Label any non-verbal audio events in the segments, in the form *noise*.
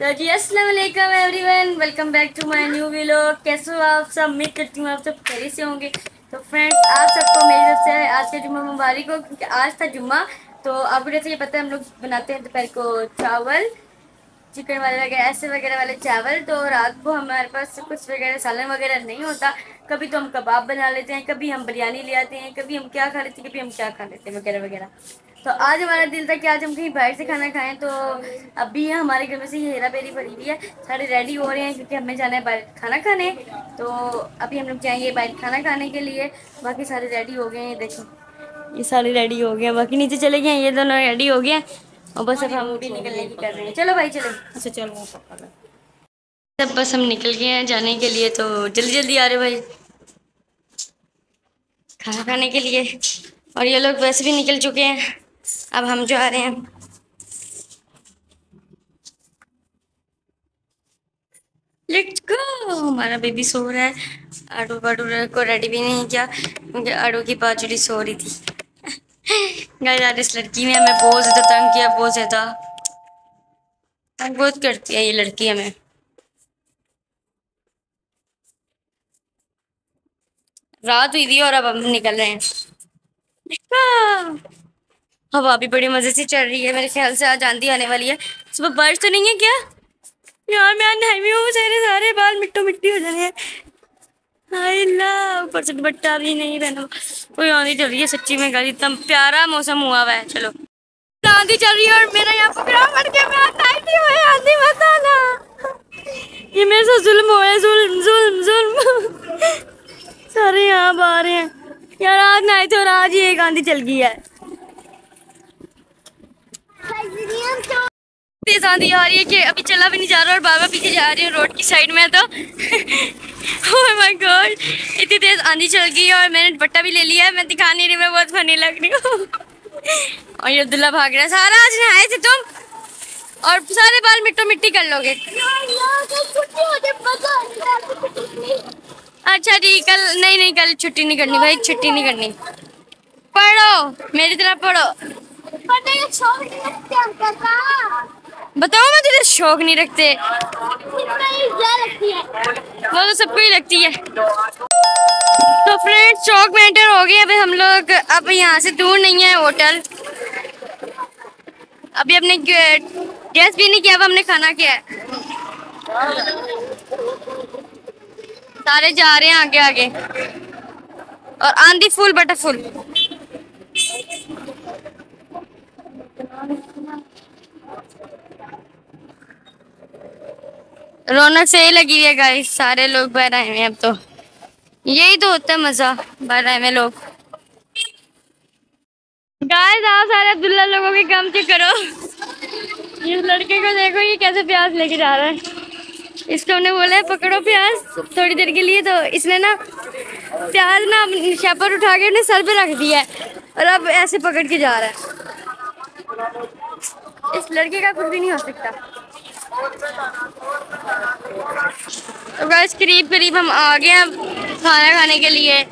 तो जी वालेकुम everyone welcome back to my new vlog कैसे हो आप सब? उम्मीद करती हूँ आप सब खरी से होंगे। तो फ्रेंड्स आप सबको मेरी तरफ़ से आज के जुम्मा मुबारक हो, क्योंकि आज था जुम्मा। तो आपको जैसे ये पता है, हम लोग बनाते हैं दोपहर को चावल चिकन वाले वगैरह, ऐसे वगैरह वाले चावल। तो रात को हमारे पास कुछ वगैरह, सालन वगैरह नहीं होता। कभी तो हम कबाब बना लेते हैं, कभी हम बिरयानी ले आते हैं, कभी हम क्या खा लेते हैं, कभी हम क्या खा लेते हैं, वगैरह वगैरह। तो आज हमारा दिल था कि आज हम कहीं बाहर से खाना खाएँ तो अभी हमारे घर में से ये हेरा फेरी पड़ी हुई है। सारे रेडी हो रहे हैं क्योंकि हमें जाना है बाहर खाना खाने। तो अभी हम लोग जाएँगे बाहर खाना खाने के लिए। बाकी सारे रेडी हो गए हैं, देखो। ये सारे रेडी हो गए हैं। बाकी नीचे चले गए हैं, ये दोनों रेडी हो गए हैं। और बस अब हम भी निकलने की कर रहे हैं। चलो भाई, चलो। अच्छा चलो। तब बस हम निकल गए हैं जाने के लिए तो जल्दी जल्दी आ रहे भाई। खाना खाने के लिए। और ये लोग वैसे भी निकल चुके हैं। अब हम जो रहे हैं। लेट्स गो हमारा बेबी सो रहा है। आड़ू बाडू को रेडी भी नहीं किया, क्योंकि आड़ू की बाजुड़ी सो रही थी। यार इस लड़की ने हमें बहुत ज़्यादा तंग किया, बहुत ज़्यादा। तंग बहुत करती है ये लड़की हमें। रात हुई थी और अब हम निकल रहे हैं। हवा भी बड़ी मज़े से चल रही है, मेरे ख्याल से आज आंधी आने वाली है। सुबह बारिश तो नहीं है क्या? यार, मैं नहाई हुई हूँ सारे सारे बाल मिट्टो मिट्टी हो जाने हैं। ऊपर से दुपट्टा भी नहीं पहना। कोई आंधी चल रही है सच्ची में गाड़ी इतना प्यारा मौसम हुआ हुआ है, चलो। आंधी चल रही है और मेरा यहाँ पकड़ा पड़ ही हुआ आंधी मत आना। ये मेरे साथ जुल्म हुआ है, जुल्म जुल्म जुल्म। सारे यहाँ आ रहे हैं। यार, आज नहाए थे और आज ही एक आंधी चल गई है। तेज आंधी आ रही है कि अभी चला भी नहीं जा रहा और बाबा पीछे जा रही है रोड की साइड में तो ओह माय गॉड इतनी तेज आंधी चल गई और मैंने दुपट्टा भी ले लिया है, मैं दिखा नहीं रही, मैं बहुत फनी लग रही हूँ। *laughs* और ये अब्दुल्ला भाग रहा है, सारा आज नहाए थे तुम? और सारे बाल मिट्टो मिट्टी कर लोगे। अच्छा ठीक कल, नहीं नहीं, कल छुट्टी नहीं करनी भाई, छुट्टी नहीं करनी। पढ़ो, मेरी तरह पढ़ो। बताओ मैं तुझे शौक नहीं रखते। वो तो सबको ही लगती है। तो फ्रेंड्स चौक में एंटर हो गए अभी हम लोग, अब यहाँ से दूर नहीं है होटल। अभी हमने गैस भी नहीं किया, अब हमने खाना किया है। सारे जा रहे हैं आगे आगे और आंधी फुल बटा रौनक से ही लगी है गाइस सारे लोग बाहर आए हैं अब तो। यही तो होता है मज़ा, बाहर आए हुए लोग। गाइस आप सारे अब्दुल्ला लोगों के काम से करो। इस लड़के को देखो, ये कैसे प्याज लेके जा रहा है। इसको हमने बोला है, पकड़ो प्याज थोड़ी देर के लिए तो इसने ना प्याज ना शेपर उठा के अपने सर पे रख दिया है और अब ऐसे पकड़ के जा रहा है। इस लड़के का कुछ भी नहीं हो सकता। तो बस करीब करीब हम आ गए हैं खाना खाने के लिए।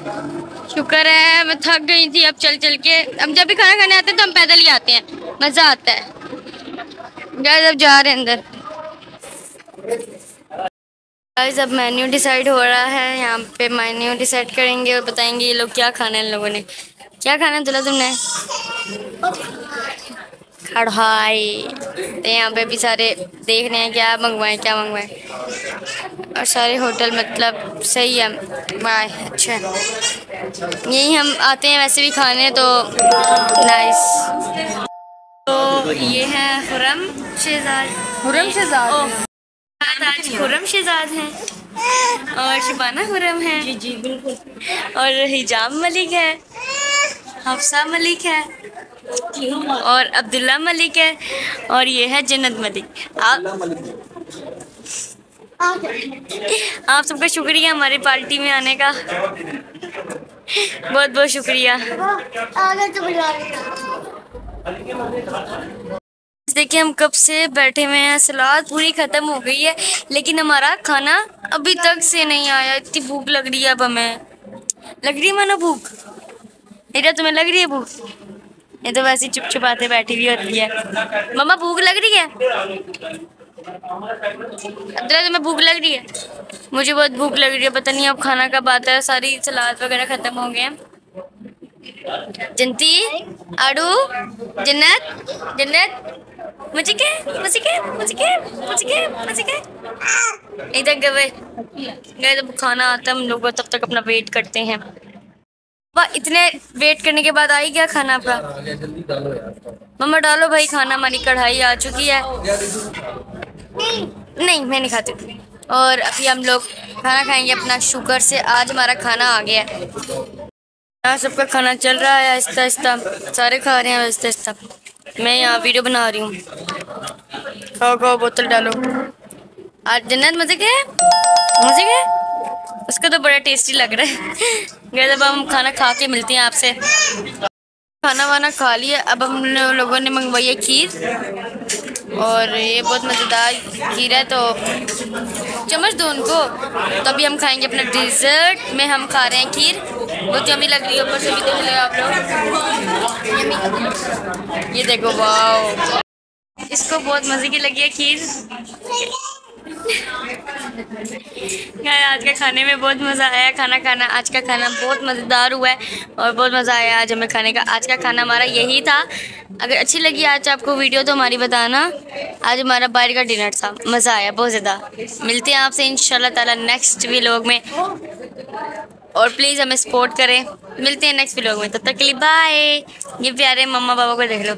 शुक्र है, मैं थक गई थी, अब चल चल के। अब जब भी खाना खाने आते हैं तो हम पैदल ही आते हैं। मज़ा आता है। गैस अब जा रहे हैं अंदर। गाइस अब मेन्यू डिसाइड हो रहा है। यहाँ पे मेन्यू डिसाइड करेंगे और बताएँगे ये लोग क्या खाना है इन लोगों ने। क्या खाना है? तुला तुमने? कढ़ाई तो यहाँ पे भी सारे देख रहे हैं क्या मंगवाएँ क्या मंगवाएँ। और सारे होटल मतलब सही है। बाय अच्छा। यही हम आते हैं वैसे भी खाने तो नाइस तो ये है खुरम शहजाद खुरम शहजाद आज खुरम शहजाद हैं। और शिबाना हुरम है। जी जी बिल्कुल। और हिजाब मलिक है। हफ्सा मलिक है। और अब्दुल्ला मलिक है और ये है जन्नत मलिक। आप आप सबका शुक्रिया हमारी पार्टी में आने का। बहुत बहुत शुक्रिया। देखिए हम कब से बैठे हुए हैं, सलाद पूरी ख़त्म हो गई है, लेकिन हमारा खाना अभी तक से नहीं आया। इतनी भूख लग रही है अब हमें। लग रही है माना भूख? मेरा तुम्हें लग रही है भूख? ये तो वैसे चुप चुपाते बैठी हुई होती है। मम्मा, भूख लग रही है? अब्दुल्ला, तुम्हें भूख लग रही है? मुझे बहुत भूख लग रही है, पता नहीं अब खाना कब आता है, सारी सलाद वगैरह ख़त्म हो गए हैं। जंती, आड़ू, जन्नत जन्नत मुझे के मुझे के मुझे के मुझे के मुझे के इधर गए गए जब खाना आता है, हम लोग तब तक अपना वेट करते हैं। वाह इतने वेट करने के बाद आई क्या खाना आपका मम्मा, डालो भाई खाना, हमारी कढ़ाई आ चुकी है। नहीं, मैं नहीं खाती। और अभी हम लोग खाना खाएँगे अपना शुगर से। आज हमारा खाना आ गया है। यहाँ सबका खाना चल रहा है, आहिस्ता आहिस्ता। सारे खा रहे हैं, आहिस्ता आहिस्ता। मैं यहाँ वीडियो बना रही हूँ। खाओ खाओ, बोतल डालो। आज जन्नत मज़े के मज़े के उसका तो बड़ा टेस्टी लग रहा है। गए जब हम खाना खा के मिलते हैं आपसे। खाना वाना खा लिया। अब हम लोगों ने मंगवाई है खीर। और ये बहुत मज़ेदार खीर है तो चम्मच दो उनको। तो अभी हम खाएँगे अपना डिज़र्ट में, हम खा रहे हैं खीर। बहुत जमी लग रही है, ऊपर से भी देख लगा आप लोग। ये देखो वाह इसको बहुत मज़े की लगी है खीर। आज के खाने में बहुत मज़ा आया, खाना खाना, आज का खाना बहुत मज़ेदार हुआ है और बहुत मज़ा आया आज हमें खाने का। आज का खाना हमारा यही था। अगर अच्छी लगी आज आपको वीडियो तो हमारी बताना। आज हमारा बाहर का डिनर था। मज़ा आया बहुत ज़्यादा। मिलते हैं आपसे इन ताला नेक्स्ट व्लॉग में। और प्लीज़ हमें सपोर्ट करें। मिलते हैं नेक्स्ट व्लॉग में। तब तक के लिए बाय ये प्यारे मम्मा पापा को देख लो।